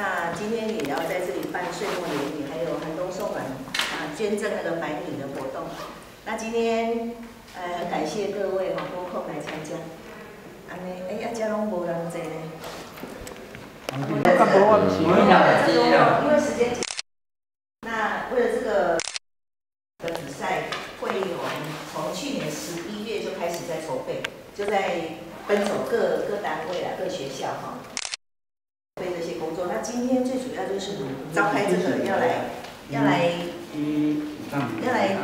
那今天也要在这里办岁末联礼，还有寒冬送暖啊，捐赠那个白米的活动。那今天呃很感谢各位哈拨空来参加。安尼，哎，啊，这拢无人坐呢。因为时间紧，那为了这个的比赛会议，我们从去年十一月就开始在筹备，就在奔走各各单位啊、各学校哈。那今天最主要就是召开这个要来要来要来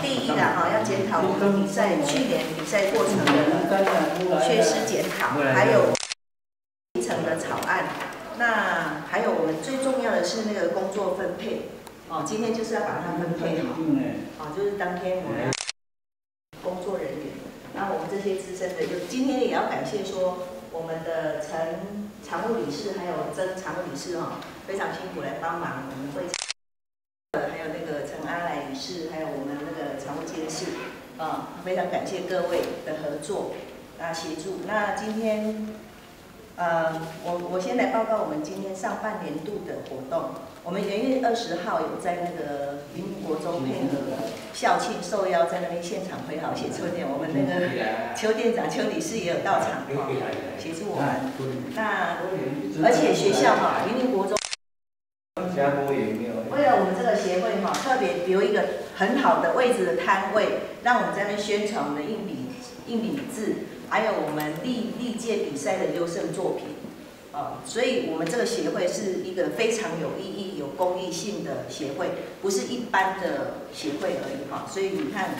第一的哈，要检讨我们比赛去年比赛过程的缺失检讨，还有提成的草案。那还有我们最重要的是那个工作分配，哦，今天就是要把它分配好，哦，就是当天我们工作人员，那我们这些资深的，就今天也要感谢说我们的陈常务理事还有曾常务理事哈，非常辛苦来帮忙我们会，还有那个陈阿来女士，还有我们那个常务监事，啊，非常感谢各位的合作啊协助。那今天。呃，我我先来报告我们今天上半年度的活动。我们元月二十号有在那个云国中配合校庆受邀在那边现场挥毫写春联，我们那个邱店长、邱理事也有到场哈，协助我们。那而且学校哈，云林国中。为了我们这个协会哈，特别留一个很好的位置的摊位，让我们在那边宣传我们的硬笔硬笔字。还有我们历历届比赛的优胜作品，啊，所以我们这个协会是一个非常有意义、有公益性的协会，不是一般的协会而已哈。所以你看，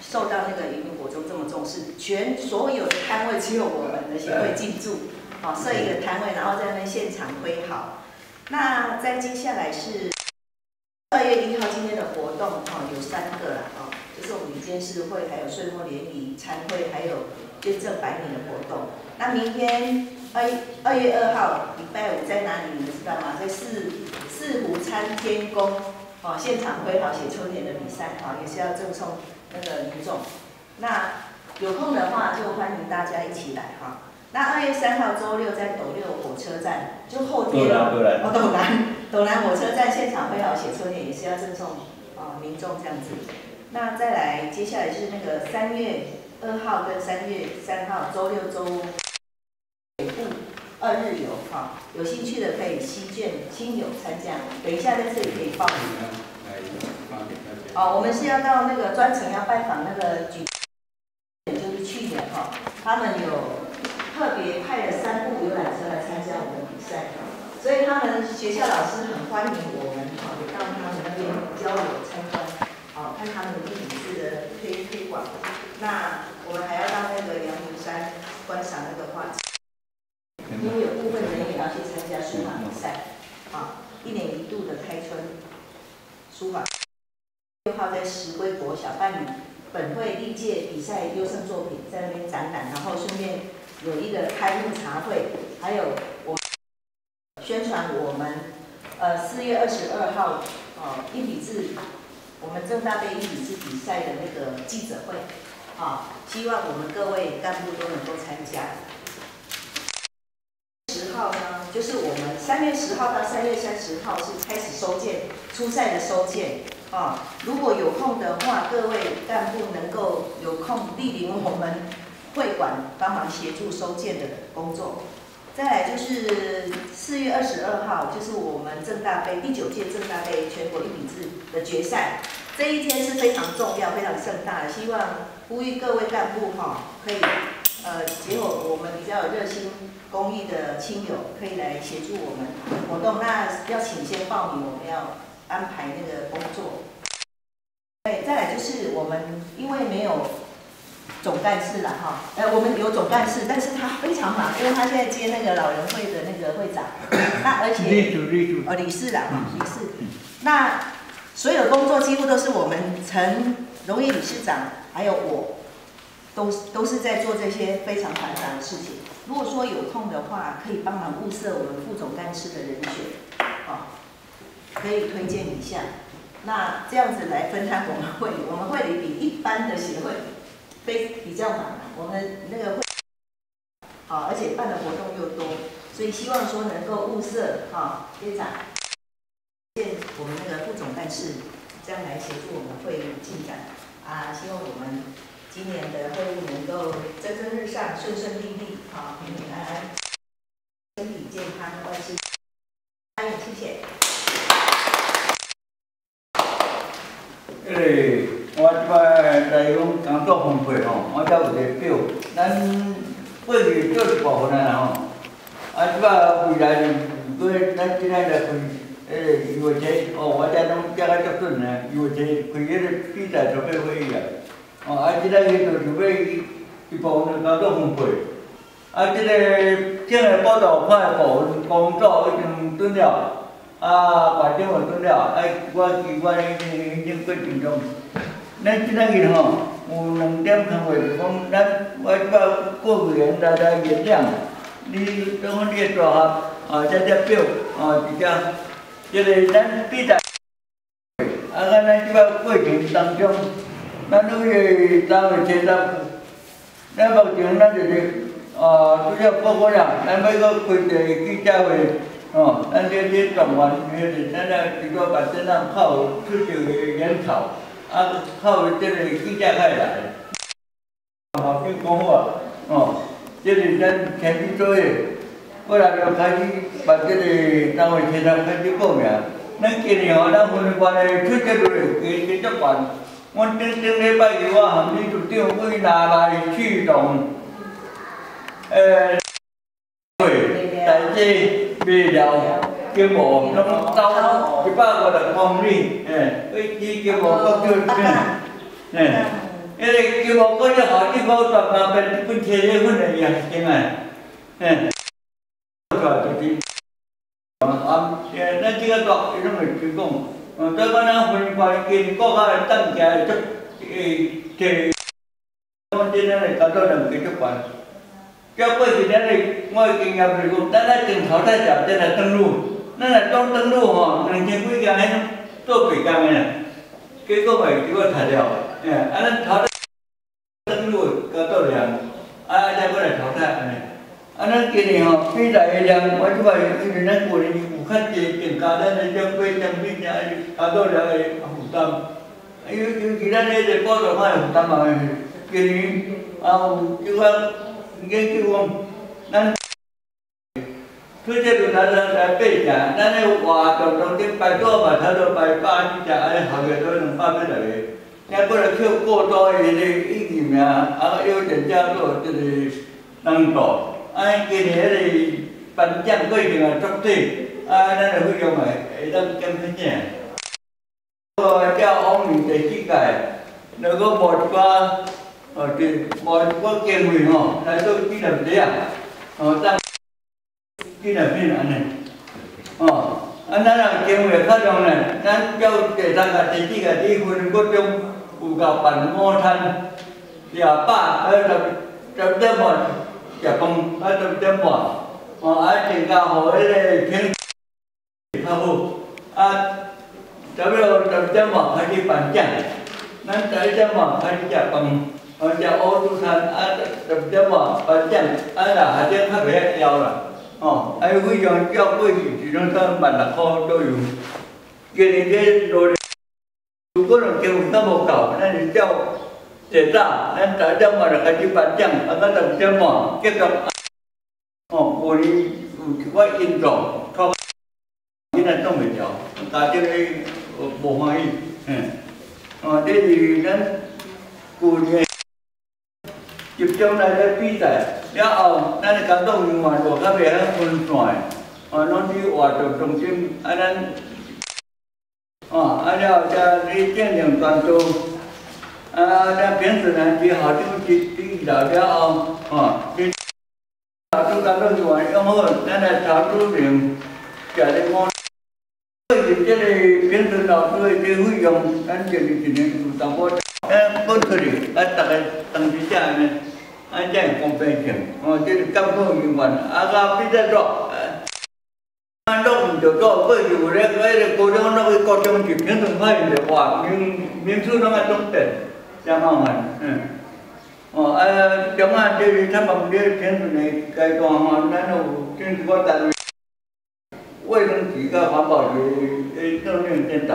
受到那个移民国中这么重视，全所有的摊位只有我们的协会进驻，好，设一个摊位，然后在那现场挥好。那在接下来是二月一号今天的活动，哈，有三个了，啊，就是我们监事会，还有岁末联谊参会，还有。捐赠百米的活动，那明天二二月二号礼拜五在哪里？你们知道吗？在四四湖参天宫哦，现场挥毫写春联的比赛哦，也是要赠送那个民众。那有空的话就欢迎大家一起来哈。那二月三号周六在斗六火车站，就后天哦，斗南斗南火车站现场挥毫写春联也是要赠送啊民众这样子。那再来，接下来是那个三月。二号跟三月三号周六周北部二日游哈，有兴趣的可以西眷亲友参加，等一下在这里可以报名。哦，我们是要到那个专程要拜访那个举，就是去年哈，他们有特别派了三部游览车来参加我们的比赛，所以他们学校老师很欢迎我们哈，也到他们那边交流参观，好看他们的地理式的推推广。那我们还要到那个阳明山观赏那个画，因为有部分人也要去参加书法比赛，啊，一年一度的开春书法。六号在石龟国小办理本会历届比赛优胜作品在那边展览，然后顺便有一个开幕茶会，还有我宣传我们呃四月二十二号哦硬笔字我们正大杯硬笔字比赛的那个记者会。啊，希望我们各位干部都能够参加。号呢，就是我们三月十号到三月三十号是开始收件，初赛的收件。啊，如果有空的话，各位干部能够有空莅临我们会馆帮忙协助收件的工作。再来就是四月二十二号，就是我们正大杯第九届正大杯全国一比制的决赛。这一天是非常重要、非常盛大的，希望呼吁各位干部哈，可以呃结果我们比较有热心公益的亲友，可以来协助我们活动。那要请先报名，我们要安排那个工作。对，再来就是我们因为没有总干事了哈，呃，我们有总干事，但是他非常忙，因为他现在接那个老人会的那个会长，那而且呃理事了哈，理事，那。所有的工作几乎都是我们陈荣誉理事长，还有我，都都是在做这些非常繁杂的事情。如果说有空的话，可以帮忙物色我们副总干事的人选，哦，可以推荐一下。那这样子来分摊我们会，我们会里比一般的协会非比较忙，我们那个会，好，而且办的活动又多，所以。希望说能够物色哈，院长，见我们那个副总干事这样来协助我们会议进展啊，希望我们今年的会议能够蒸蒸日上，顺顺利利，好，平平安安，身体健康，万事。欢迎，谢谢。因为我即摆在讲工作分配吼，我才有一个表，咱过去做一部分啊吼，啊即摆未来如果咱即摆来开，迄个预会车，哦，我才拢遮个足准呢，预会车开迄个比赛筹备会议，哦，啊即个伊就是要一部分工作分配，啊即个今日报道快部分工作已经准了。啊，环境我做了，哎，我机关已经已经过程中，咱即个日吼，有两点空话，是讲咱我即个过个人来来原谅，你等我列做下，啊，这只表，啊，一只，即个咱比赛，啊，咱咱即个过程当中，咱都是单位车站，咱目前咱就是，啊，主要报告了，咱每个开一个记者会。哦，咱这些种完，就是咱那比如说把这那靠出去的烟草，啊，靠这个记者开来，好去讲话，哦，这是咱前期作业，后来就开始把这个单位车站开始报名。咱今年哦，咱分关的出这个给给这办，我顶顶礼拜一我含你组长会拿来驱动，呃，对，在这。未了，叫无拢走一百五十公里，哎，飞机叫无搁叫啥？哎，迄个叫无搁叫下一步转马变变车咧，阮来也是嘛，哎，出来就是，啊，诶，咱即个作伊拢会推广，嗯，再讲咱分关经国家的等价足，诶，摕，我今仔日搞到两个足关。叫过去咱嘞，我经验是讲，咱来订淘汰条件来登录，咱来当登录吼，两千几件迄种做几工诶啦，结果咪结果拆掉，哎，啊咱淘汰登录搞到量，啊再过来淘汰安尼，啊咱今年吼比赛诶量，我即摆因为咱过年有较济增加咱诶种规种比较搞到量诶负担，因为尤其咱迄个报道较负担嘛，今年啊有即个。研究讲，咱推荐着咱咱来八只，咱咧活动当中摆多嘛，差不多摆百几只，安尼合约都两百几十个。再过来扣过多的迄个意义啊，啊有点叫做就是难度。啊，今年迄个颁奖过程也足多，啊，咱就费用嘛会当减分点。个叫往年第几届，如果无一寡。哦，对，我我经费吼来做纪念册啊，哦，当纪念品安尼，哦，啊，咱若经费较量呢，咱叫第三个、第四个地分各种有够办午餐，廿百呃十十点半食饭，啊十点半，哦，啊增加互迄个天较好，啊，差不多十点半开始颁奖，咱十一点半开始食饭。我只乌珠餐啊，十点嘛颁奖，啊啦下点较袂晓啦，哦，啊费用交过去，只能到万六块左右。今年这落，如果能经费都无够，咱就叫第早，咱十点嘛就开始颁奖，啊到十点嘛结束。哦，过年有一块印状，靠，现在种袂着，大家咧无欢喜，嗯，哦，这是咱过年。集中来咧比赛，了后咱的工作人员就较袂晓分散，啊，拢去活动中心，啊咱，哦，啊了再去建立专注，啊咱平时呢去校长去去了了后，哦，去校长工作人员用好，咱来查主任，家里我，对于这个平时老师的这费用，咱就是一年有淡薄，呃，分出去，啊，大家登记下呢。安这样公平性，哦，就是工作人员，啊个比较多，啊，落唔着多，过有咧，嗰个高中那个高中就平常派的话，名名次那个中等，这样麻烦，嗯， 哦，啊，中啊，就是他们这天顺的阶段吼，咱有政府单位、卫生局甲环保局诶责任领导，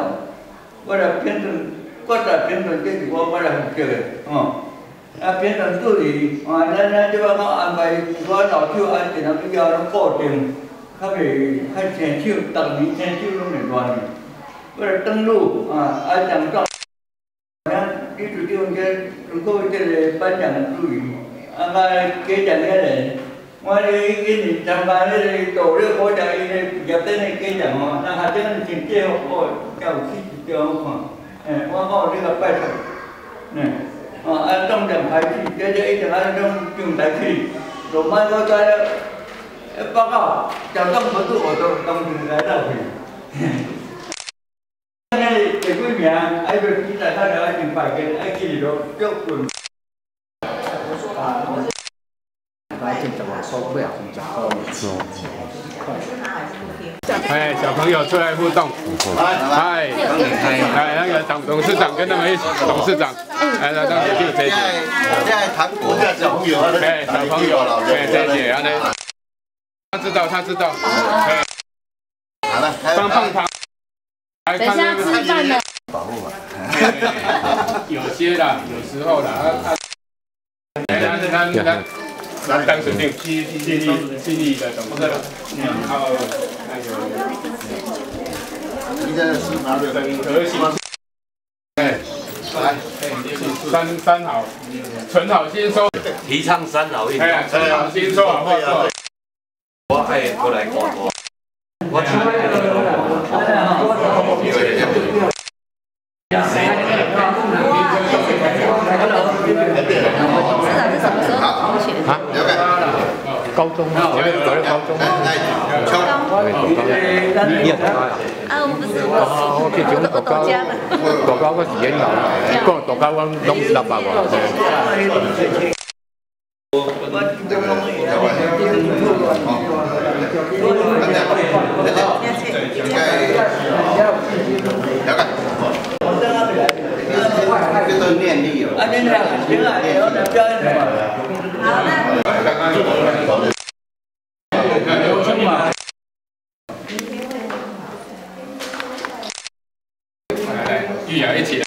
我来偏顺，我来偏顺，这是我我来负责的，哦。啊，偏顺助理，啊，咱咱即摆讲安排我老手安一人比较拢固定，较袂较生手，逐年生手拢会乱去。我来登录，啊，啊，奖状。咱李处长这如果这个颁奖助理，啊，甲给奖个人， 我哩今年参加迄个导热国家伊个毕业典礼给奖哦，那学生成绩好，要有气质较好看，诶，我好你个拜托，嗯。哦，按重点排序，这就一定按种重排序。罗马我在了，报告，交通不是我都当时来到去。现在第几名？爱要比赛，他就爱先排个，爱记录标准。哎，小朋友出来互动，哎，来那个董董事长跟他们一起，董事长，来来，那就这些，现在韩国的小朋友，哎，小朋友，哎，这些，然后呢，他知道，他知道，哎，好了，棒棒糖，等一下吃饭了，保护吧，有些啦，有时候啦，他他他他他。当时定心心意心意的董事长，然后那个。现在是拿着核心，哎，来，三三好，存好心收，提倡三好运动，哎，存好心收好话做。我爱过来过过，去。高中啊，我有在高中。你啊？啊，我不是，我去从大高，大高我是演老，讲大高我念力哦。啊，念力，念力，然后表演什么？好的。玉雅一起。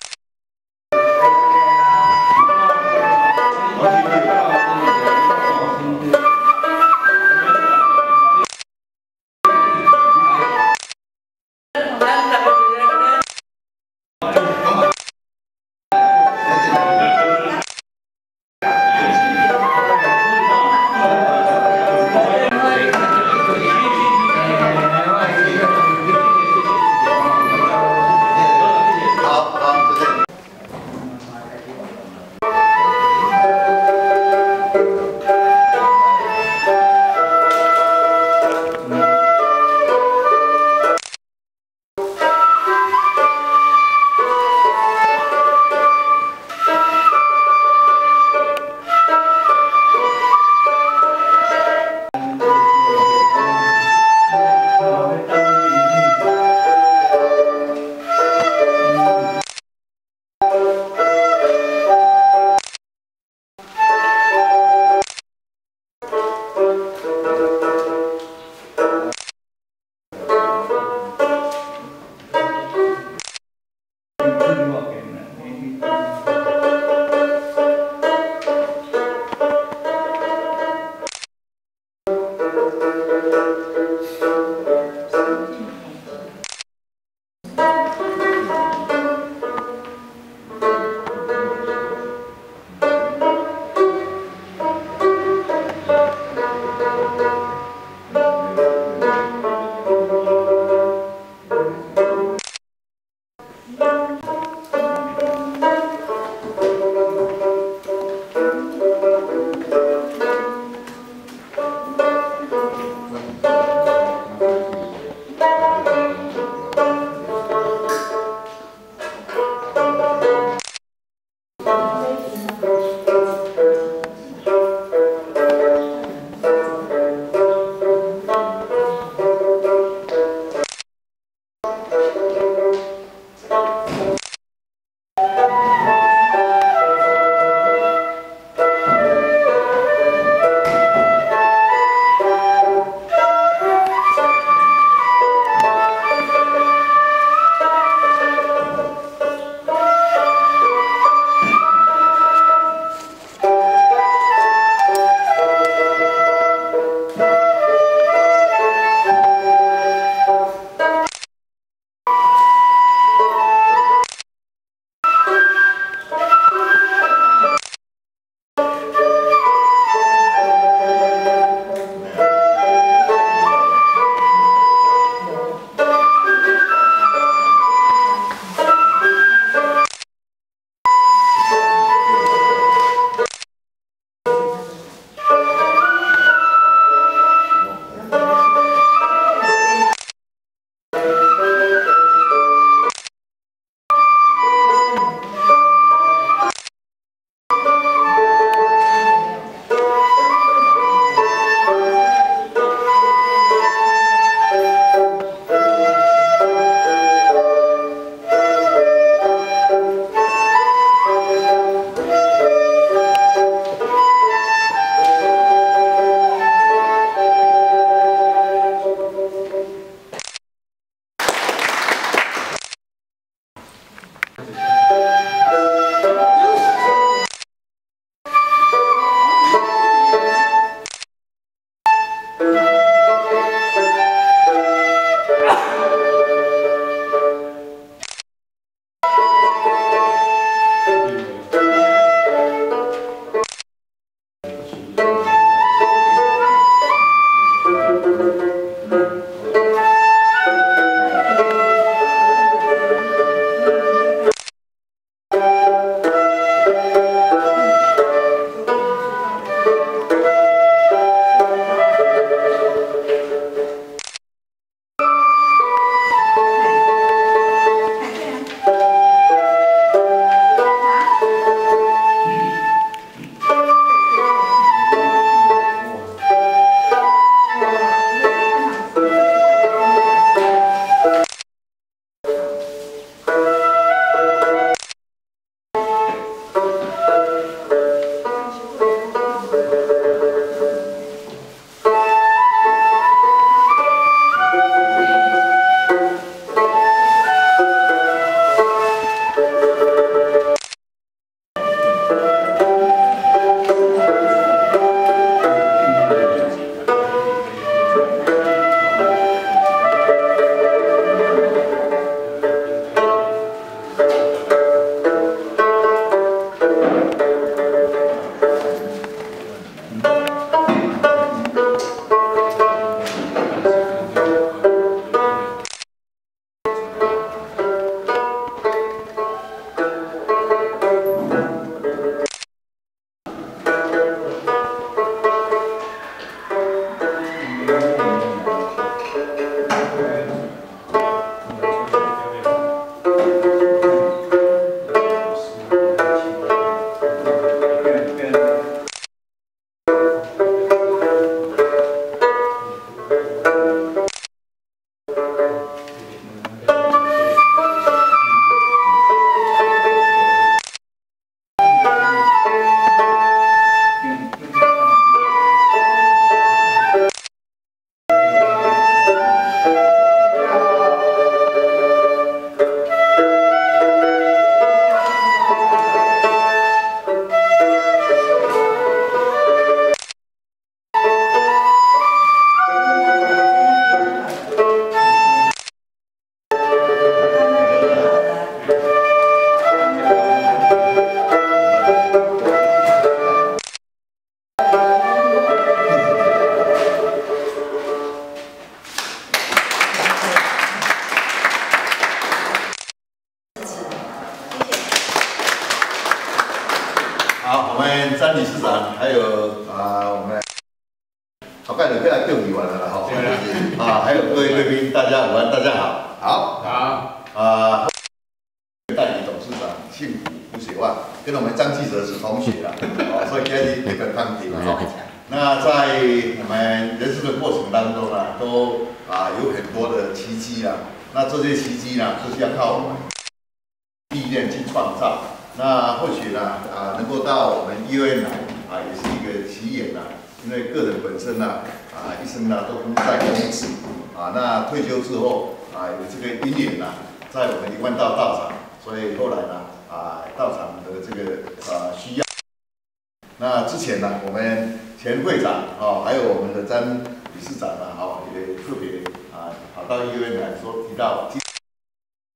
来说提到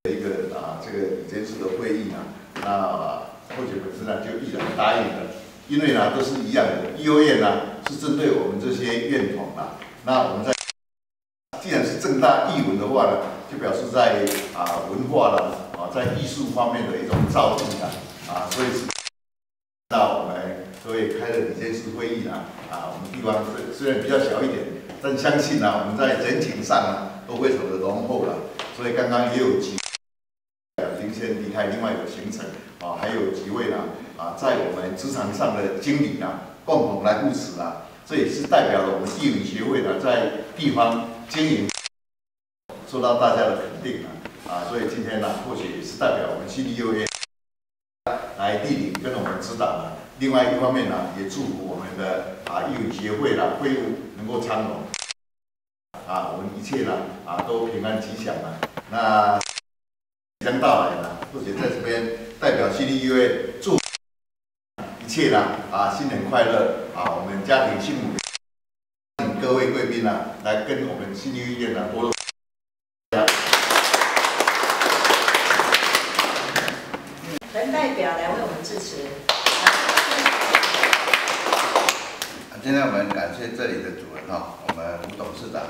一个啊这个理监事的会议呢。那或许本身呢就毅然答应了，因为呢都是一样的，医院呢是针对我们这些院统啊。那我们在既然是正大艺文的话呢，就表示在啊文化了啊在艺术方面的一种造诣啊啊，所以是那我们各位开了几件事会议呢啊，我们地方虽虽然比较小一点，但相信呢我们在人情上呢都非常的浓厚了，所以刚刚也有几。先离开另外一个行程啊，还有几位呢啊，在我们职场上的经理呢，共同来扶持啊，这也是代表了我们地理协会呢，在地方经营受到大家的肯定啊啊，所以今天呢，或许也是代表我们新力幼儿园来地理跟我们指导呢。另外一方面呢，也祝福我们的啊艺文协会的会务能够昌隆啊，我们一切呢啊都平安吉祥啊。那。即将到来了，或许在这边代表新力医院祝一切啦啊，新年快乐啊，我们家庭幸福。请各位贵宾呢，来跟我们新力医院呢多。陈代表来为我们致辞。今天我们感谢这里的主人哈，我们吴董事长，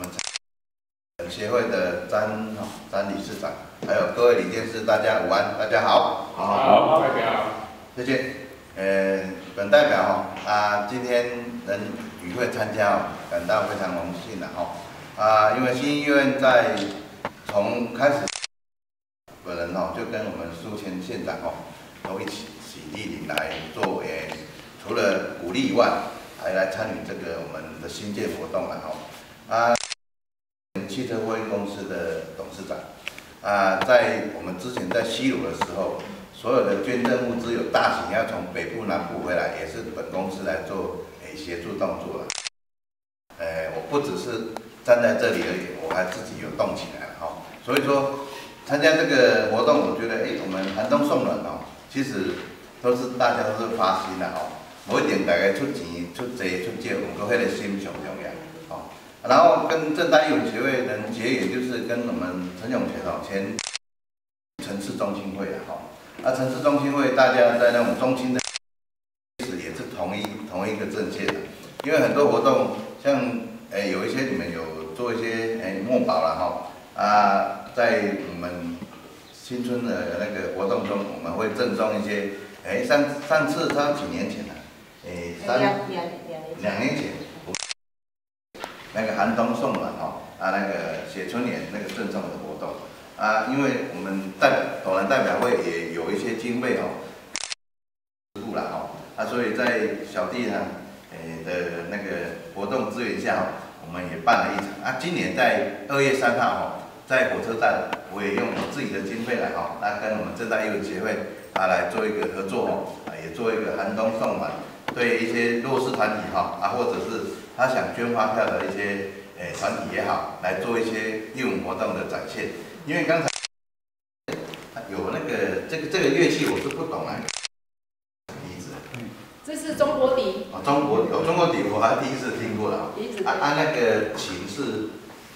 我们。协会的詹哈詹理事长，还有各位理事长，大家午安，大家好。好，代表。谢谢。呃，本代表哈啊，今天能与会参加哦，感到非常荣幸的哈啊，因为新医院在从开始，本人哦就跟我们苏前县长哦都一起起立领来作为，除了鼓励以外，还来参与这个我们的新建活动了哈啊，汽车货运公司的董事长啊，在我们之前在西鲁的时候。所有的捐赠物资有大型要从北部南部回来，也是本公司来做诶协助动作了。诶，我不只是站在这里而已，我还自己有动起来哈。所以说参加这个活动，我觉得诶，我们寒冬送暖哦，其实都是大家都是发心的哦。某一点大家出钱出钱出借，我们迄个心上重要哦。然后跟正大义协会能结缘，就是跟我们陈永全哦前城市中心会啊哈。啊，城市中心会大家在那种中心的，也是同一同一个政界的，因为很多活动，像诶有一些你们有做一些诶墨宝了哈，啊，在我们新春的那个活动中，我们会赠送一些，诶上上次他几年前了，诶三两年前，那个寒冬送暖哈，啊那个写春联那个赠送的活动。啊，因为我们代董人代表会也有一些经费哦，部了哈，啊，所以在小弟呢，诶的那个活动资源下哦，我们也办了一场啊。今年在二月三号哦，在火车站，我也用我自己的经费来哦，那跟我们正大幼儿协会啊来做一个合作哦，啊也做一个寒冬送暖，对一些弱势团体哈啊，或者是他想捐发票的一些诶团体也好，来做一些义务活动的展现。因为刚才有那个这个这个乐器我是不懂啊，笛子。这是中国笛。哦，中国笛，中国笛我还第一次听过了。笛子。啊啊，那个琴是？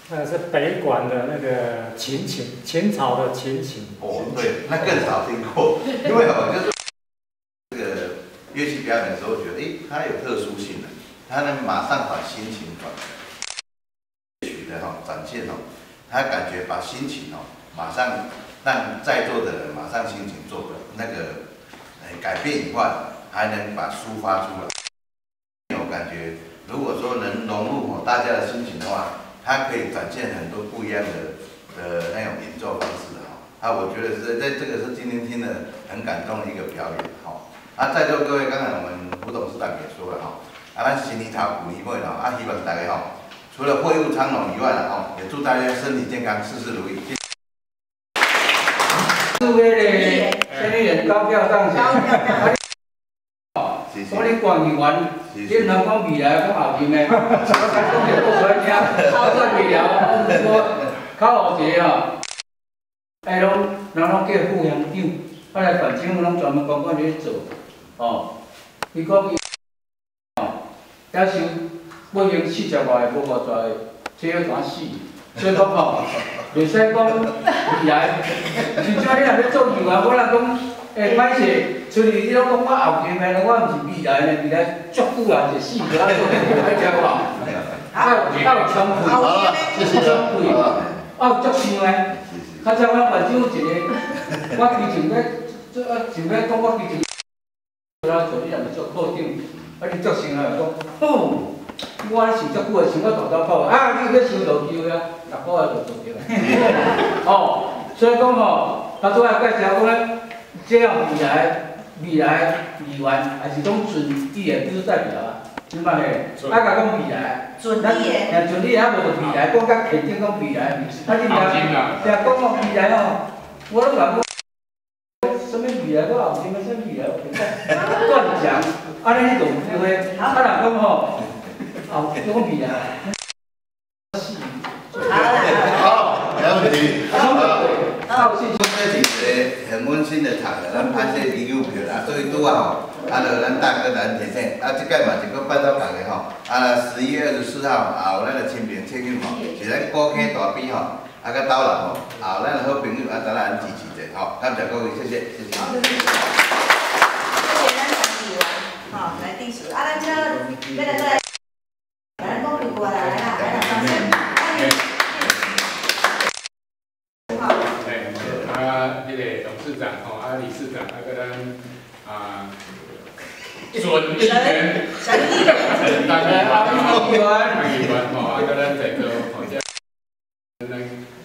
那是北管的那个琴琴，秦朝的琴琴。哦，对，那更少听过。因为哦，就是这个乐器表演的时候，觉得哎，它有特殊性的，他能马上把心情转曲的哈展现哦。他感觉把心情哦，马上让在座的人马上心情做的那个呃改变以外，还能把抒发出来。我感觉，如果说能融入哦大家的心情的话，它可以展现很多不一样的的那种演奏方式哈。啊，我觉得是在这个是今天听的很感动的一个表演哈。啊，在座各位，刚才我们胡董事长也说了哈，啊，咱新年头旧年尾了，啊，希望大家吼。除了货物昌隆以外呢，哦，也祝大家身体健康，事事如意。祝那个生意人高票当选。我哩管理员，你唔通讲未来讲后天的，我讲讲就讲出来听，我算未了，我靠后节哦。哎，拢人拢叫副乡长，后来县长拢专门讲管咧做，哦，伊讲要收。我用四十万无偌在，这要怎死？所以讲吼，袂使讲未来。就像你若要做牛啊，我若讲，诶，歹势，像你你拢讲我后天的，我毋是未来的，未来足久啊，就死个啊，做牛歹听无？啊，有充沛，有充沛，啊，足想的。较早我万州一个，我之前要做啊，想要讲我之前，做啊做你若是做科长，啊，你足想啊，讲，哦。我想足久个想要大刀阔啊！你去收落去啊，逐个月就做着。哦，所以讲吼，他主要介绍讲咧，这样未来未来议员还是讲准议员就是代表啊，明白嘿？啊，甲讲未来，准议员，但准议员还无就未来，讲甲肯定讲未来，啊，你听，听讲哦未来哦，我拢讲，什么未来，我后天要什么未来，乱讲，安尼你就有机会，啊，人讲吼。好，用笔啊。好，没问题。好，今这是一个很温馨的场合，咱拍摄旅游片啊，所以拄啊吼，啊，就咱大哥咱提醒，啊，即届嘛是搁拜托大个吼，啊，十一月二十四号啊，有咱个亲朋戚友吼，是咱高溪大边吼，啊，甲斗南吼，啊，咱好朋友啊，咱来支持者吼，感谢各位，谢谢，谢谢。谢谢咱陈议员，吼，来第十，啊，咱这，再来再来。过来，来啦，来啦，掌声。欢迎！啊，迄个董事长吼，啊理事长，啊个咱啊准议员，陈议员，陈当议员，当议员，当议员吼，啊个咱这个吼，这咱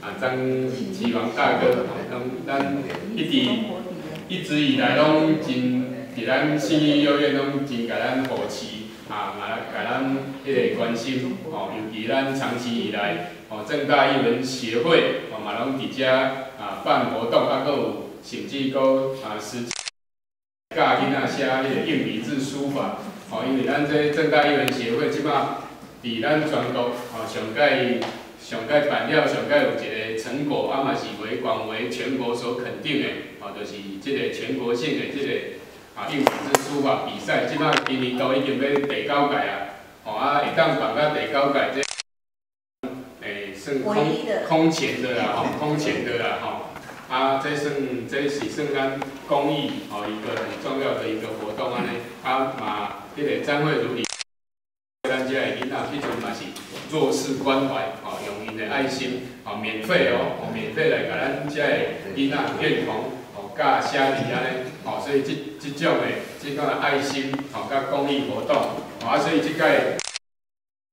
啊张启王大哥，吼，咱一直一直以来拢真伫咱信义幼儿园拢真甲咱扶持。啊，嘛来甲咱迄个关心，吼，尤其咱长期以来，吼，正大艺文协会，吼，嘛拢伫遮啊办活动，啊，搁有甚至搁啊实教囡仔写迄个硬笔字书法，吼，因为咱这正大艺文协会即摆伫咱全国，吼，上届上届办了，上届有一个成果，啊嘛是为广为全国所肯定的，吼，就是即个全国性的即个。啊，应纸字书法比赛，即摆今年都已经要第九届啊，吼啊，会当办到第九届，这诶算空空前的啦，吼，空前的啦，吼，啊，这算这是算咱公益吼一个很重要的一个活动安尼，啊嘛，迄个张惠如，咱遮的囡仔迄阵嘛是弱势关怀，吼，用因的爱心，吼，免费哦，吼，免费来甲咱遮的囡仔认同。甲写字安尼，吼，所以即即种的即款的爱心，吼，甲公益活动，吼，啊，所以即届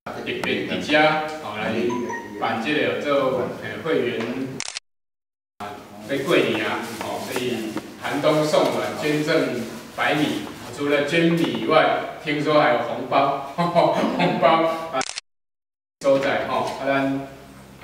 特别伫遮，吼，来办即个做诶会员，啊，要过年啊，吼，所以寒冬送暖，捐赠白米，除了捐米以外，听说还有红包，红包啊，所在吼，啊，咱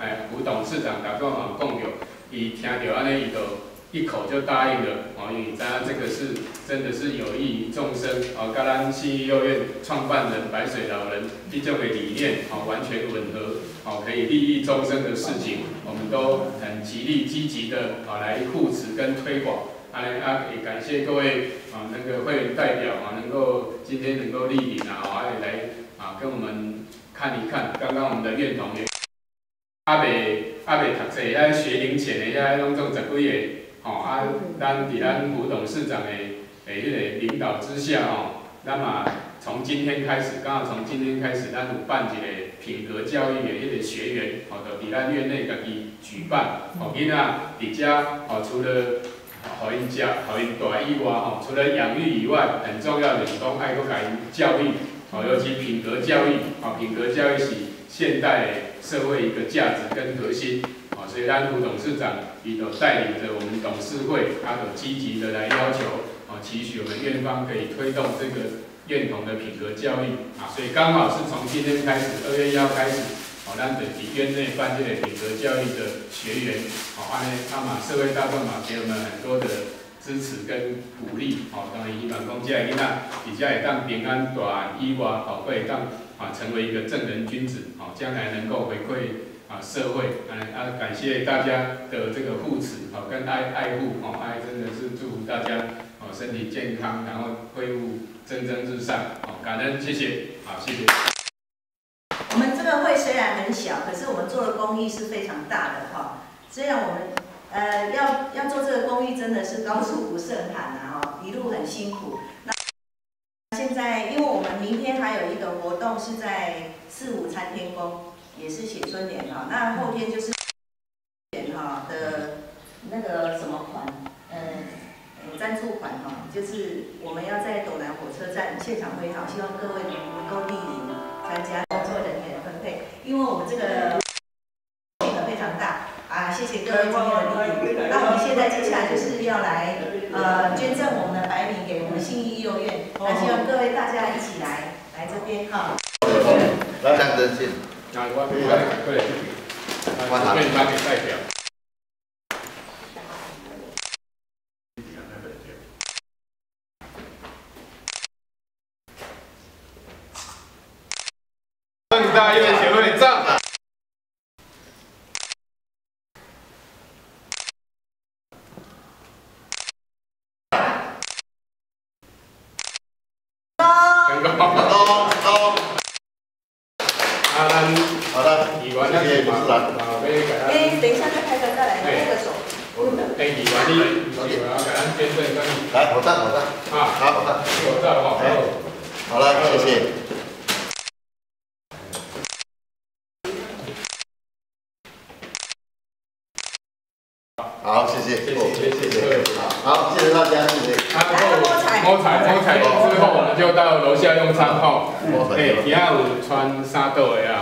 诶胡董事长甲讲讲着，伊听着安尼伊就。一口就答应了，哦，因为咱这个是真的是有益于众生，哦，跟咱信义幼院创办人白水老人这种的理念，哦，完全吻合，哦，可以利益众生的事情，我们都很极力积极的，哦，来护持跟推广。啊，啊，也感谢各位，啊，那个会员代表，啊，能够今天能够莅临啊，啊，来，啊，跟我们看一看，刚刚我们的院同也，阿未阿未读册，遐学龄前的遐拢种十几个。吼啊，咱伫咱胡董事长的诶迄个领导之下吼，那么从今天开始，刚好从今天开始，咱有办一个品格教育的迄个学员，吼，就伫咱院内家己举办，吼，囡仔伫遮，吼，除了互因食、互因大以外，吼，除了养育以外，很重要的是讲爱国家因教育，吼，尤其品格教育，吼，品格教育是现代社会一个价值跟核心。所以，丹胡董事长也都带领着我们董事会，他都积极的来要求，啊，期许我们院方可以推动这个院童的品格教育，啊，所以刚好是从今天开始，二月一号开始，哦，咱的体院内办这个品格教育的学员，哦，安尼，那么社会大众嘛，给我们很多的支持跟鼓励，哦，当然希望讲这个囡仔，比较会当平安大以外，哦，会当啊成为一个正人君子，哦，将来能够回馈。啊，社会，啊啊，感谢大家的这个护持，好跟爱爱护，哦，爱真的是祝福大家，哦，身体健康，然后恢复蒸蒸日上，好，感恩，谢谢，好，谢谢。我们这个会虽然很小，可是我们做的公益是非常大的，哈。虽然我们，呃，要要做这个公益真的是高处不胜寒啊，哈，一路很辛苦。那现在，因为我们明天还有一个活动是在四五参天宫。也是写春联哈，那后天就是年哈的那个什么款，嗯，赞助款哈，就是我们要在斗南火车站现场会好，希望各位能够莅临参加工作人员分配，因为我们这个金额非常大啊，谢谢各位今天的莅临。那我们现在接下来就是要来呃捐赠我们的白米给我们新义幼儿园，那希望各位大家一起来来这边哈。来，象征性。啊，我可以来，过来这边，啊，院方的代表。大院协会站。哎，等一下再拍个再来那个手。哎，你完你，我要给咱捐赠跟你。来，好的好的。啊，好，好的，我在好。好了，谢谢。好。谢谢，谢谢谢谢。好，谢谢大家，谢谢。然后摸彩摸彩之后，我们就到楼下用餐吼。哎，底下有穿沙豆的呀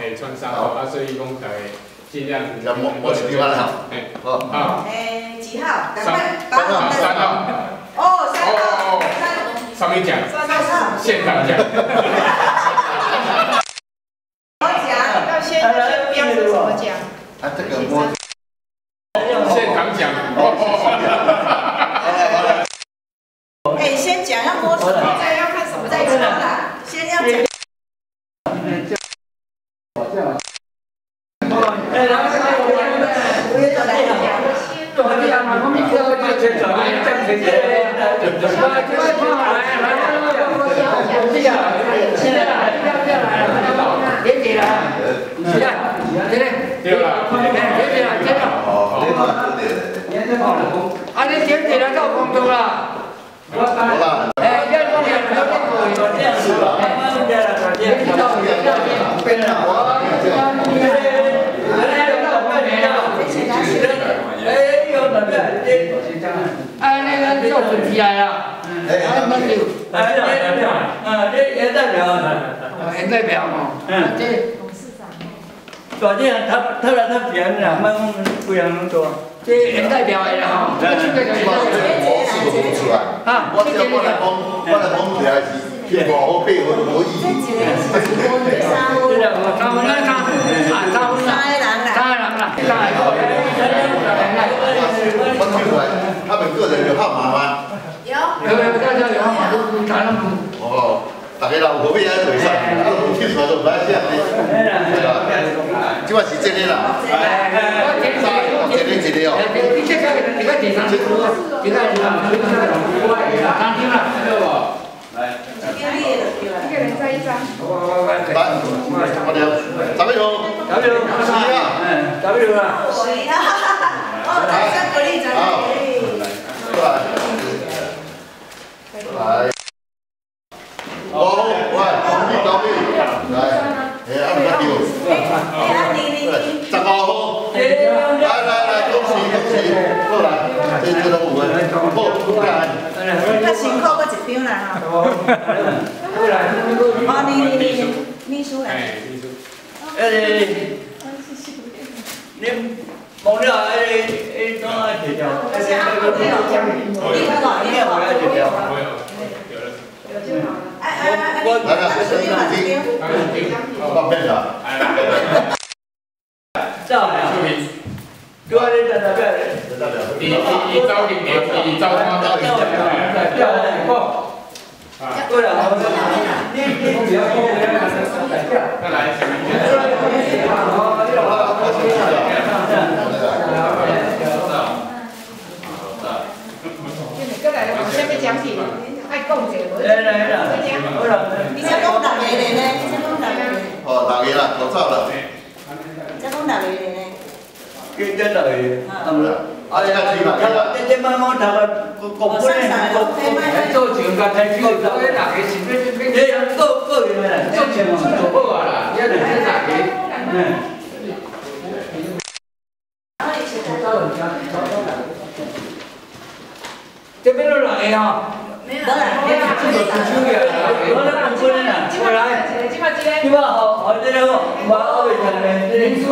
吼，哎，穿衫，好，啊，所以讲才尽量。要摸摸起地方来好。哎，好。好。哎，几号？三号。三号。哦，三号。上面讲。三号。现场讲。我讲，要先先标是什么讲？啊，这个摸。现场讲。哎，先讲要摸什么？再要看什么再讲啦。先要讲。哎，然后现在我们我也在讲，昨天啊，我们这个就就就讲这些，就就说就说来来来，这个现在来，不要不要来了，别给了，是啊，对对，对了，别给了，接着。哦，对对对。啊，你剪起来到工作了。好了。哎，要弄点，要弄点，要这样子了，慢慢弄点了，别到别到别变了，我。哎，那个叫问题来了，哎，那就，哎，代表，嗯，这也代表，也代表嘛，嗯，这董事长，昨天他他来他编的，慢慢不让人做，这也代表的哈，这个叫我是不是出来？啊，我这我来讲，我来讲起来是。一五号八号无意义。这个是三号。对了，三个人啦。三个人啦，三个人。我听出来，他们个人有号码吗？有。有有大家有号码都都谈了不？哦，大家老何必在台上？啊，有听出来都不来这样的。对吧？今晚是真的啦。哎哎哎，真的真的哦。你这个你看第三次，你看你看，当听了，对不？来。一个人在一张。来，我聊，咱们有，咱们有，十一啊，嗯，咱们有啊。十一啊，哦，掌声鼓励，掌声鼓励。来，来，好，喂，高丽高丽，来，哎，阿唔得叫，哎，阿你你你，十五号，来来来，恭喜恭喜，过来，这这都有诶，好，过来。较辛苦，搁一张啦哈。哦，你你你你，秘书。哎，秘书。哎，你忘了哎哎，当下提条，哎哎，那个你我你也我要提条。我有，有了。有就好了。哎哎哎，你来来，这张哪张？我变了。来来来。这样呀。视频。对啊，你等等等。你你你招领点，你招他招领点。对啊，过。对了，你你不要过，不要拿着手来掉。再来，前面。过来，我下面讲起，爱讲者，我来来来，好了。你才讲哪个呢？你才讲哪个呢？哦，哪个啦？口罩了。你才讲哪个呢？跟跟哪个？嗯。啊，这个去嘛，这这慢慢头个国本嘞，国国做钱甲台币，做迄大个是变变，这个个个人啦，做钱是做好啊啦，要两千大个，嗯。这边都来啊！没有，没有，这个出去了，我那不可能啦，过来，这个好好这个哦，我后面讲的，零四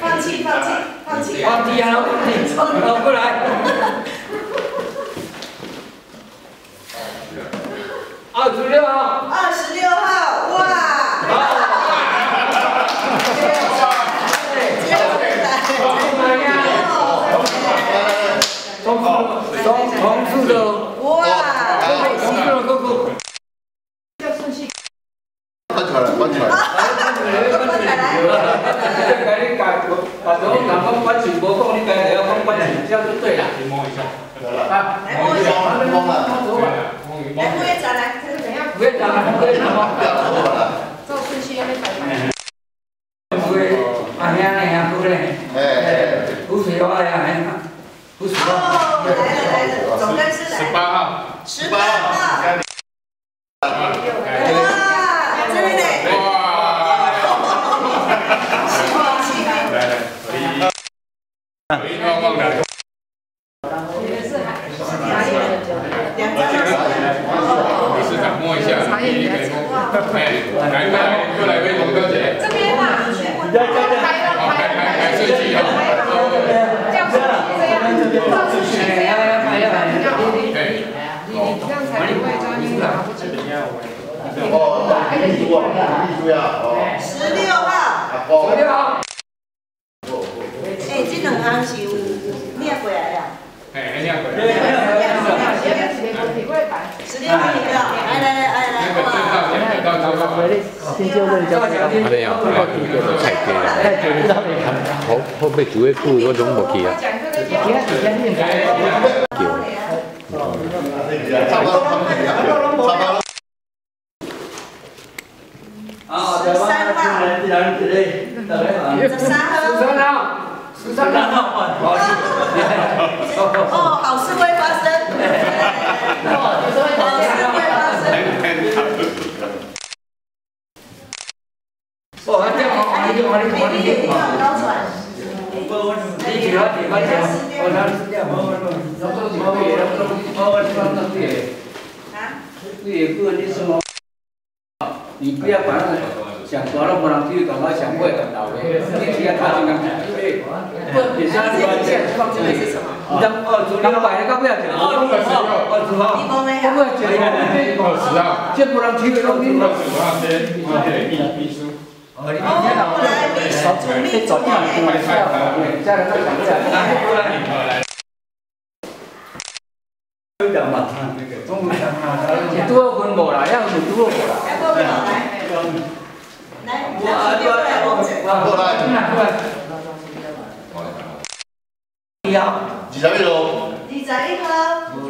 放弃，放弃，放弃，放弃啊，放弃，好过来。啊，回来先交费，交费啊！对呀，他这个太贵了。太贵了，交好。他他被主位推，我怎么不？一个，讲一个，讲，啊，值班的，的，好，十三号，十三号，十三号。这不能提供你。哦，你今天老师少做点作业，家人都想不来。有点嘛，中午想嘛，多混过来，要是多过来。来，我我我过来，过来，过来。二十一号。二十一号。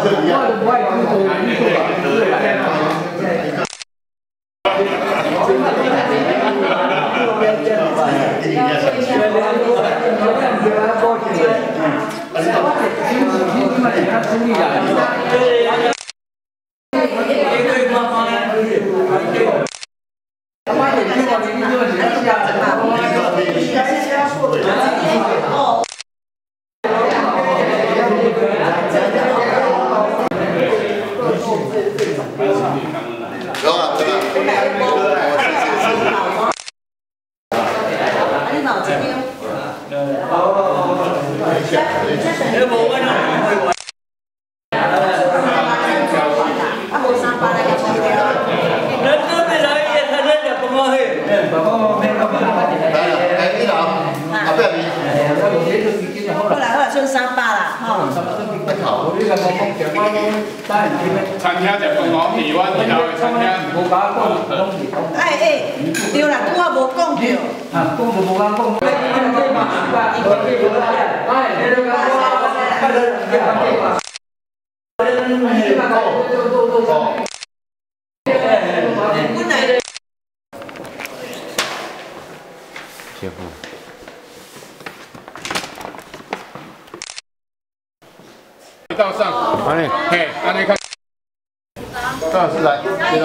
yeah.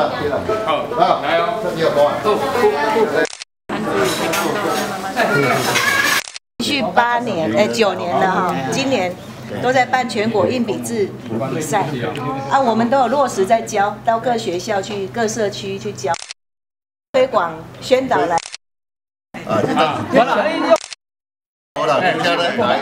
来，接了，接了。好，啊，来哦。你有光啊。连续八年，哎，九年了哈，今年都在办全国硬笔字比赛，啊，我们都有落实在教，到各学校去、各社区去教，推广宣导来。啊，完了。好了，今天来来，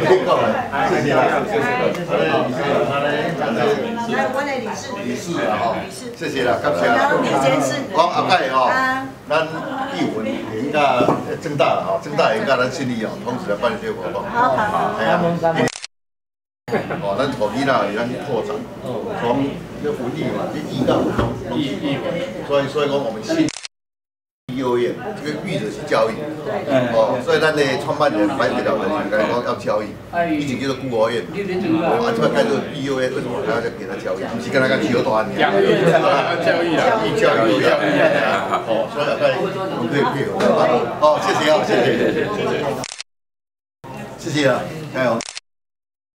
天够了，谢。谢啦，谢。来，我来理事。理事啊，吼，谢。谢啦，感谢。然啦后你先是。讲后盖吼啊，咱艺文应甲正大吼，正大应甲咱信义哦，同时来办这个活动。好好好。哎呀，哦，咱土地啦，咱去拓展，从这文艺嘛，这艺到文中，艺艺，所以所以讲我们新幼儿园这个育者是教育，哦，所以咱的创办人白水老人应该讲要教育，以前叫做孤儿院，啊，这个改做育幼儿园，为什么还要再给他教育？不是跟他讲起大安教育教育啦，教育教育教育哦，所以大概我们可以配合，哦，谢谢啊，谢谢，谢谢，谢谢啊，加油。